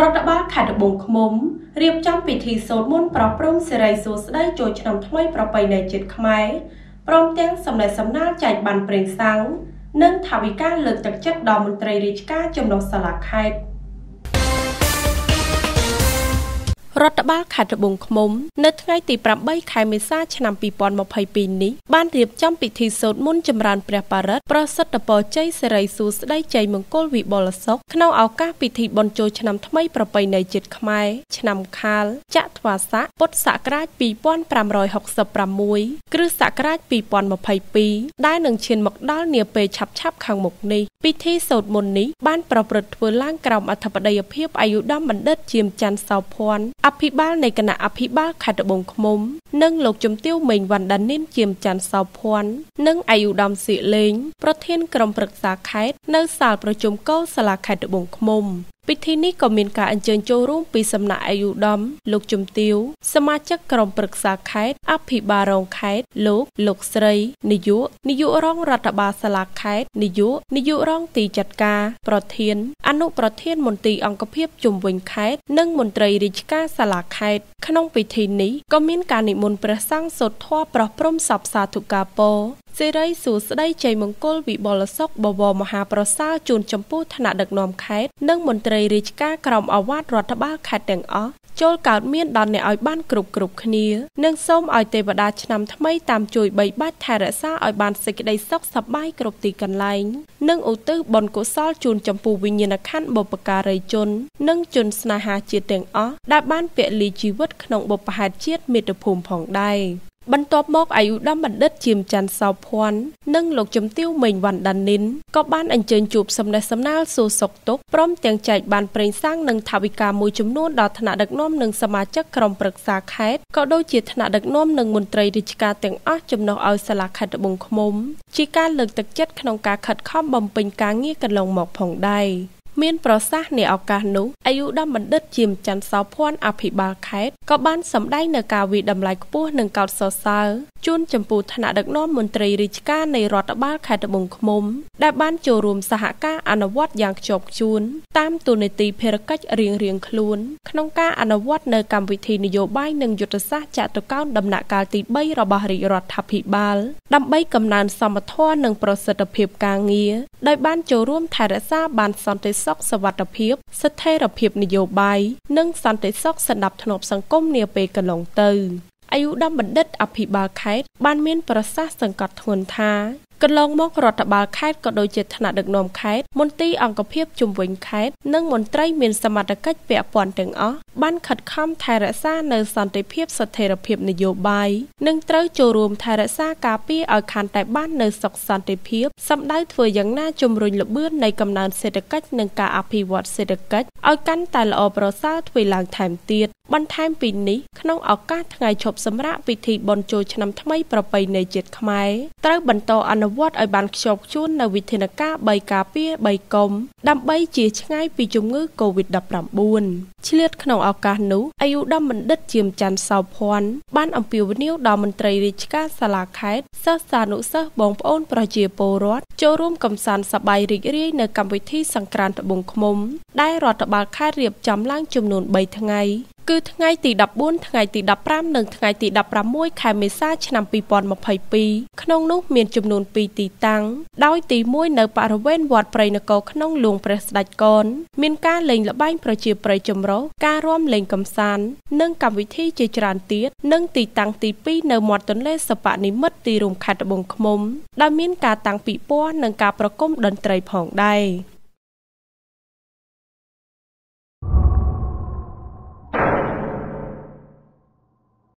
រដ្ឋបាលខេត្តត្បូងឃ្មុំរៀបចំពិធីសូត្រមន្តប្រព្រំសិរីសួស្តីចូលឆ្នាំថ្មីប្រពៃណីជាតិខ្មែរព្រមទាំងសម្ដែងសម្ដាលចែកបានប្រេងសាំងនិងថាវិការលើកទឹកចិត្តដល់មន្ត្រីរាជការចំណុះសាលាខេត្ត រដ្ឋបាលខេត្តត្បូងឃ្មុំនៅថ្ងៃទី8ខែមេសាឆ្នាំ2022នេះបានរៀបចំពិធីសូត្រមន្តចម្រើនព្រះបរិត្តប្រសិទ្ធពរជ័យសិរីសួស្តីជ័យមង្គលវិបុលសុខក្នុងឱកាសពិធីបុណ្យចូលឆ្នាំថ្មីប្រពៃណីជាតិខ្មែរឆ្នាំខាលចត្វាស័កពុទ្ធសករាជ2566គ្រិស្តសករាជ2022ដែលនឹងឈានមកដល់នាពេលឆាប់ៗខាងមុខនេះពិធីសូត្រមន្តនេះបានប្រព្រឹត្តធ្វើឡើងក្រោមអធិបតីភាពអាយុដំបណ្ឌិតជាមច័ន្ទសោភ័ណ្ឌអភិបាលនៃគណៈអភិបាលខេត្តត្បូងឃ្មុំ និងលោកជំទាវមេងវណ្ណដានីនជាមច័ន្ទសោភ័ណ្ឌនិងអាយុដំសៀកលេងប្រធានក្រុមប្រឹក្សាខេត្តនៅសាលប្រជុំកោសាលាខេត្តត្បូងឃ្មុំ ពិធីនេះក៏មានការអញ្ជើញចូលរួមពីសំណាក់អាយុដំ លោកជំទាវសមាជិកក្រុមប្រឹក្សាខេត្តអភិបាលរងខេត្តលោកលោកស្រីនាយកនាយករងរដ្ឋបាលសាលាខេត្តនាយកនាយករងទីចាត់ការ ប្រធាន អនុប្រធានមន្ទីរអង្គភាពជុំវិញខេត្តនិងមន្ត្រីរាជការសាលាខេត្តក្នុងពិធីនេះក៏មានការនិមន្តព្រះសង្ឃសូត្រធម៌ប្រោះព្រំសពសាធុការពរ សិរីសួស្តីជ័យមង្គលវិបុលសុខបវរមហាប្រសើរជូនចំពោះថ្នាក់ដឹកនាំខេត្តនិងមន្ត្រីរាជការក្រមអាវ៉ាតរដ្ឋបាលខេត្តទាំងអស់ចូលកើតមានដល់អ្នកឲ្យបានគ្រប់គ្រប់គ្នានិងសូមឲ្យទេវតាឆ្នាំថ្មីតាមជួយបីបាច់ថែរក្សាឲ្យបានសេចក្តីសុខសប្បាយគ្រប់ទីកន្លែងនិងឧទ្ទិសបុណ្យកុសលជូនចំពោះវិញ្ញាណក្ខន្ធបុព្វការីជន និងជនស្នេហាជាតិទាំងអស់ដែលបានពលីជីវិតក្នុងបុព្វហេតុជាតិមាតុភូមិផងដែរ បន្ទាប់មកអាយុដំបណ្ឌិតជាមច័ន្ទសោភ័ណ្ឌនិងលោកជំទាវមេងវណ្ណដានីនក៏បានអញ្ជើញជួបសំណេះសំណាលសួរសុខទុក្ខព្រមទាំងចែកបានប្រេងសាំងនិងថវិកាមួយចំនួនដល់ថ្នាក់ដឹកនាំនិងសមាជិកក្រុមប្រឹក្សាខេត្តក៏ដូចជាថ្នាក់ដឹកនាំនិងមន្ត្រីរាជការទាំងអស់ចំណុះឲ្យសាលាខេត្តត្បូងឃ្មុំជាការលើកទឹកចិត្តក្នុងការខិតខំបំពេញការងារកន្លងមកផងដែរ មានប្រសាសន៍នៃឱកាសនោះអាយុដំបណ្ឌិតជាមច័ន្ទសោភ័ណ្ឌអភិបាលខេត្តក៏បានសម្ដែងនៅការវិតម្លៃខ្ពស់និងកោតសរសើរជូនចំពោះថ្នាក់ដឹកនាំមន្ត្រីរាជការនៃរដ្ឋបាលខេត្តត្បូងឃ្មុំ ដែលបានចូលរួមសហការអនុវត្តយ៉ាងខ្ជាប់ខ្ជួនតាមទូនីតិភារកិច្ចរៀងរៀងខ្លួនក្នុងការអនុវត្តនៅកម្មវិធីនយោបាយនិងយុទ្ធសាស្ត្រចតុកោណដំណាក់កាលទី3របស់រាជរដ្ឋាភិបាល ដើម្បីកំណើនសមធម៌និងប្រសិទ្ធភាពការងារដោយបានចូលរួមថែរក្សាបានសន្តិសុខសុវត្ថិភាព ស្ថិរភាពនយោបាយនិងសន្តិសុខសណ្ដាប់ធ្នាប់សង្គមនាពេលកន្លងទៅ អាយុដំបណ្ឌិតអភិបាលខេត្តបានមានប្រសាសន៍សង្កត់ធ្ងន់ថាកន្លងមករដ្ឋបាលខេត្តក៏ដូចជាថ្នាក់ដឹកនាំខេត្តមន្ទីរអង្គភាពជំវិញខេត្តនិងមន្ត្រីមានសមត្ថកិច្ចពាក់ព័ន្ធទាំងអស់បានខិតខំថែរក្សានៅសន្តិភាពស្ថិរភាពនយោបាយនិងត្រូវចូលរួមថែរក្សាការពារឲ្យខាន់តែបាននៅសុខសន្តិភាពសម្ដៅធ្វើយ៉ាងណាជំរុញលបឿននៃកំណើនសេដ្ឋកិច្ចនិងការអភិវឌ្ឍសេដ្ឋកិច្ចឲ្យកាន់តែល្អប្រសើរធ្វើឡើងថែមទៀត បន្ថែមពីនេះក្នុងឱកាសថ្ងៃឈប់សម្រាកពិធីបុណ្យចូលឆ្នាំថ្មីប្រពៃណីជាតិខ្មែរត្រូវបន្តអនុវត្តឲ្យបានខ្ជាប់ខ្ជួននៅវិធានការ3ការពារ3កុំដើម្បីជាឆ្ងាយពីជំងឺ Covid-19 ឆ្លៀតក្នុងឱកាសនោះអាយុដំបណ្ឌិតជាមច័ន្ទសោភ័ណ្ឌបានអំពាវនាវដល់មន្ត្រីរាជការសាលាខេត្តសិស្សានុសិស្សបងប្អូនប្រជាពលរដ្ឋចូលរួមកំសាន្តសប្បាយរីករាយនៅកម្មវិធីសង្ក្រាន្តត្បូងឃ្មុំដែលរដ្ឋបាលខេត្តរៀបចំឡើងចំនួន3ថ្ងៃ គឺថ្ងៃទី14ថ្ងៃទី15និងថ្ងៃទី16ខែមេសាឆ្នាំ2022ក្នុងនោះមានចំនួន2ទីតាំងដោយទី1នៅបរិវេណវត្តព្រៃនគរក្នុងលួងព្រះស្ដេចកនមានការលេងល្បែងប្រជាប្រិយចម្រុះការរាំលេងកំសាន្តនិងកម្មវិធីជាច្រើនទៀតនិងទីតាំងទី2នៅមាត់ទន្លេសពនិមិត្តទីរួមខេត្តត្បូងឃ្មុំដែលមានការតាំងពិព័រណ៍និងការប្រគំតន្ត្រីផងដែរ